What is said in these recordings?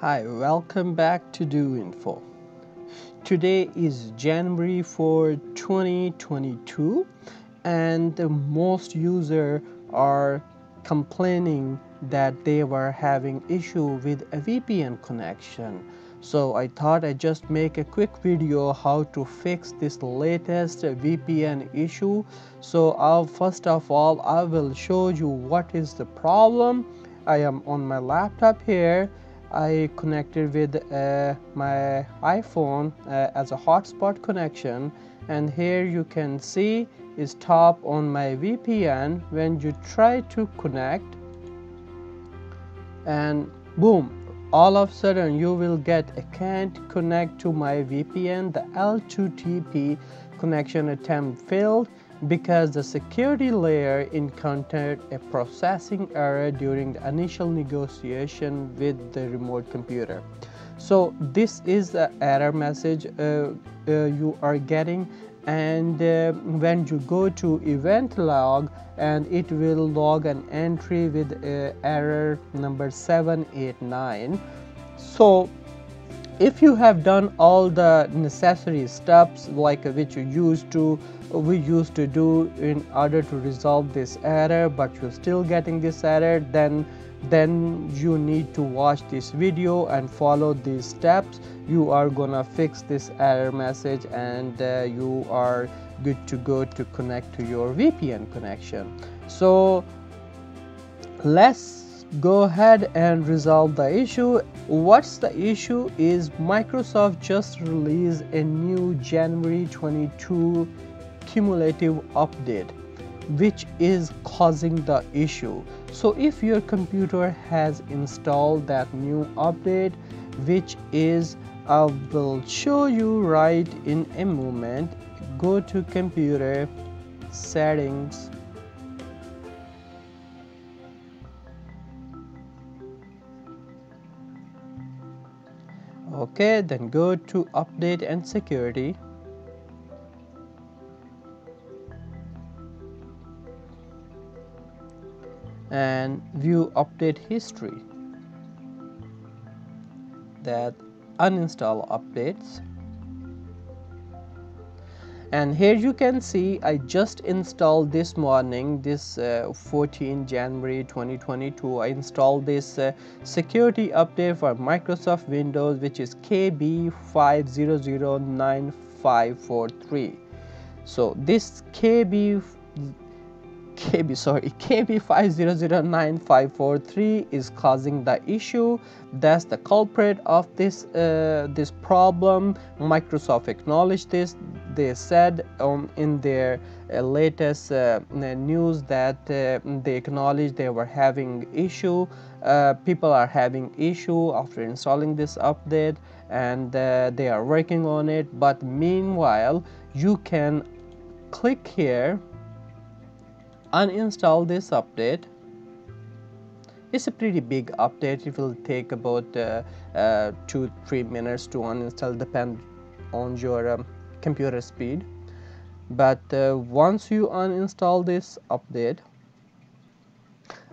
Hi, welcome back to Do Info. Today is January 4, 2022 and the most users are complaining that they were having issue with a VPN connection. So I thought I just make a quick video how to fix this latest VPN issue. So I'll, first of all I will show you what is the problem. I am on my laptop here I connected with uh, my iPhone uh, as a hotspot connection. And here you can see is top on my VPN when you try to connect. And boom all of a sudden you will get a can't connect to my VPN the L2TP connection attempt failed because the security layer encountered a processing error during the initial negotiation with the remote computer. So this is the error message uh, uh, you are getting and uh, when you go to event log and it will log an entry with uh, error number 789 so if you have done all the necessary steps like which you used to we used to do in order to resolve this error but you're still getting this error then then you need to watch this video and follow these steps. You are gonna fix this error message and uh, you are good to go to connect to your VPN connection. So let's go ahead and resolve the issue. What's the issue is Microsoft just released a new January 22 cumulative update which is causing the issue. So if your computer has installed that new update which is I will show you right in a moment go to computer settings okay then go to update and security. And view update history. That uninstall updates and here you can see I just installed this morning this uh, 14 January 2022 I installed this uh, security update for Microsoft Windows which is KB5009543 so this KB KB sorry KB5009543 is causing the issue. That's the culprit of this uh, this problem. Microsoft acknowledged this they said um, in their uh, latest uh, news that uh, they acknowledged they were having issue people are having issue after installing this update and they are working on it. But meanwhile you can click here uninstall this update. It's a pretty big update. It will take about uh, uh, two three minutes to uninstall depend on your um, computer speed. But uh, once you uninstall this update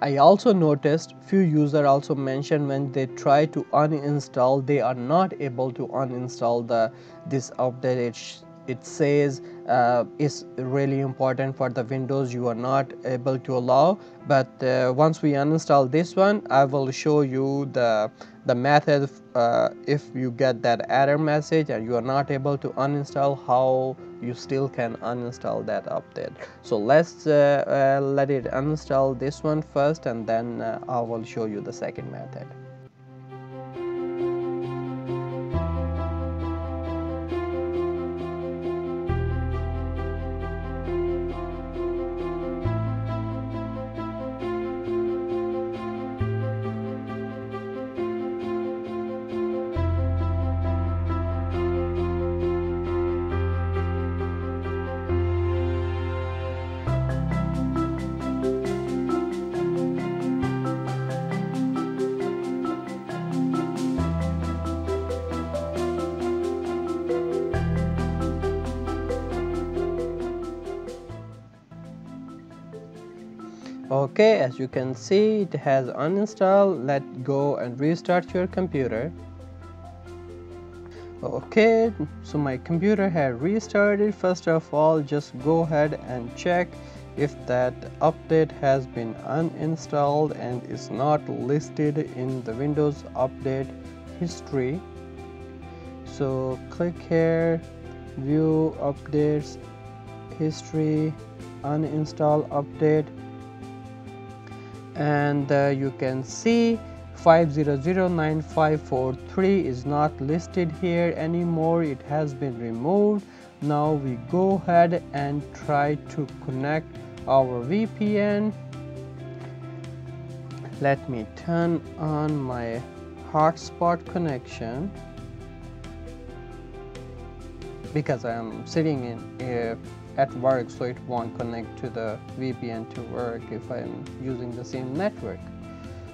I also noticed few user also mentioned when they try to uninstall they are not able to uninstall the this update it says uh, is really important for the windows. You are not able to allow but uh, once we uninstall this one I will show you the the method uh, if you get that error message and you are not able to uninstall how you still can uninstall that update. So let's uh, uh, let it uninstall this one first and then uh, I will show you the second method okay as you can see it has uninstalled. Let go and restart your computer. Okay so my computer had restarted. First of all just go ahead and check if that update has been uninstalled and is not listed in the windows update history. So click here view updates history uninstall update and uh, you can see 5009543 is not listed here anymore. It has been removed. Now we go ahead and try to connect our VPN let me turn on my hotspot connection because I am sitting in uh, at work so it won't connect to the VPN to work if I'm using the same network.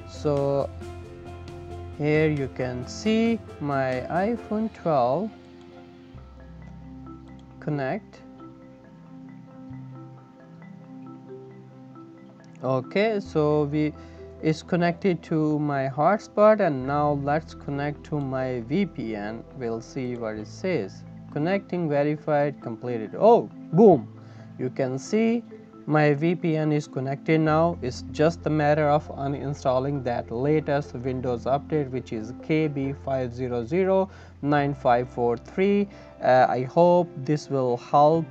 So here you can see my iPhone 12 connect. Okay so we is connected to my hotspot and now let's connect to my VPN we'll see what it says. Connecting verified completed. Oh boom. You can see my VPN is connected now. It's just a matter of uninstalling that latest Windows update which is KB5009543 uh, I hope this will help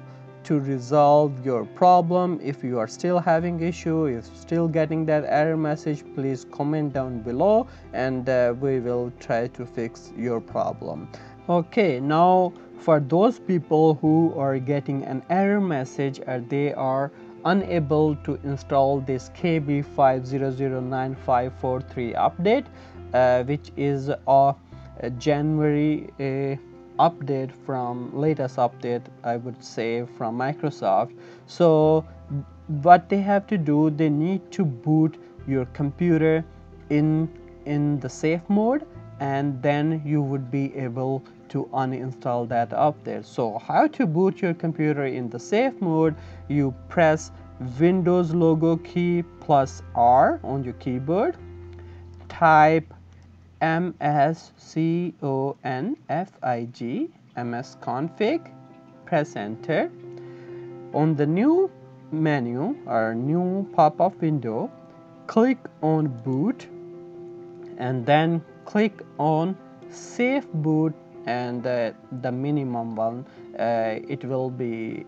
to resolve your problem. If you are still having issue if still getting that error message please comment down below and uh, we will try to fix your problem. Okay now for those people who are getting an error message or they are unable to install this KB5009543 update uh, which is a, a January uh, update from latest update I would say from Microsoft. So what they have to do they need to boot your computer in in the safe mode and then you would be able to uninstall that up there. So how to boot your computer in the safe mode you press windows logo key plus r on your keyboard type msconfig msconfig press enter. On the new menu or new pop-up window click on boot and then click on safe boot and the minimum one uh, it will be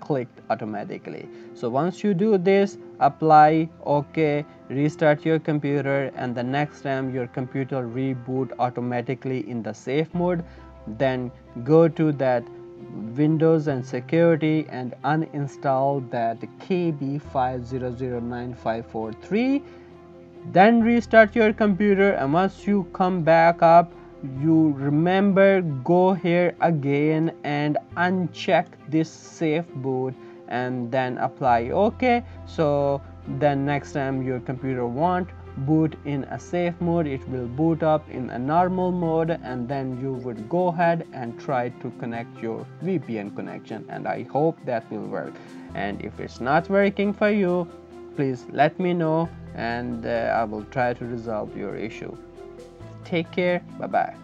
clicked automatically. So once you do this apply ok restart your computer and the next time your computer reboot automatically in the safe mode then go to that windows and security and uninstall that kb500953 then restart your computer and once you come back up you remember go here again and uncheck this safe boot and then apply ok so then next time your computer want boot in a safe mode it will boot up in a normal mode and then you would go ahead and try to connect your VPN connection and I hope that will work. And if it's not working for you please let me know and uh, I will try to resolve your issue take care. Bye bye